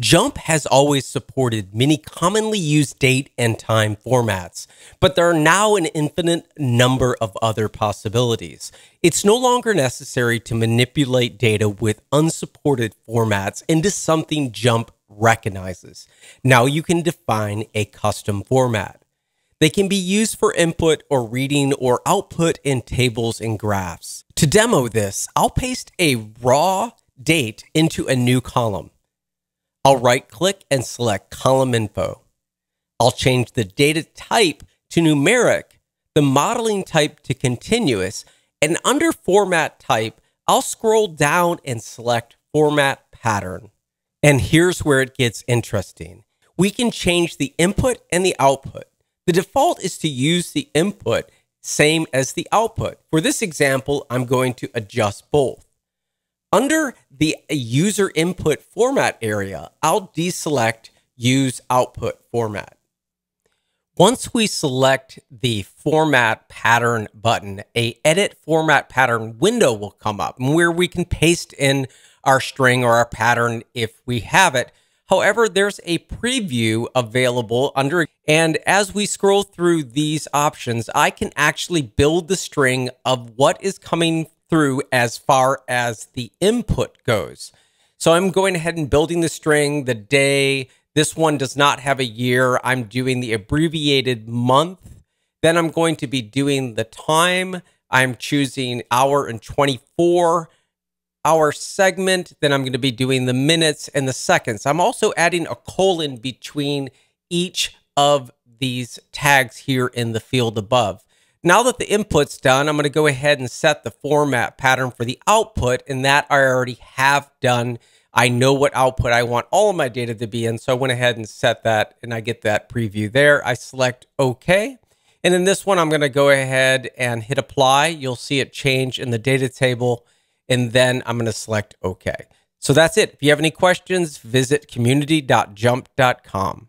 JMP has always supported many commonly used date and time formats, but there are now an infinite number of other possibilities. It's no longer necessary to manipulate data with unsupported formats into something JMP recognizes. Now you can define a custom format. They can be used for input or reading or output in tables and graphs. To demo this, I'll paste a raw date into a new column. I'll right click and select column info. I'll change the data type to numeric, the modeling type to continuous, and under format type, I'll scroll down and select format pattern. And here's where it gets interesting. We can change the input and the output. The default is to use the input same as the output. For this example, I'm going to adjust both. Under the user input format area, I'll deselect use output format. Once we select the format pattern button, a edit format pattern window will come up where we can paste in our string or our pattern if we have it. However, there's a preview available under, and as we scroll through these options, I can actually build the string of what is coming through as far as the input goes. So I'm going ahead and building the string, the day. This one does not have a year. I'm doing the abbreviated month. Then I'm going to be doing the time. I'm choosing hour and 24 hour segment. Then I'm going to be doing the minutes and the seconds. I'm also adding a colon between each of these tags here in the field above. Now that the input's done, I'm going to go ahead and set the format pattern for the output, and that I already have done. I know what output I want all of my data to be in, so I went ahead and set that, and I get that preview there. I select OK. And in this one, I'm going to go ahead and hit apply. You'll see it change in the data table, and then I'm going to select OK. So that's it. If you have any questions, visit community.jmp.com.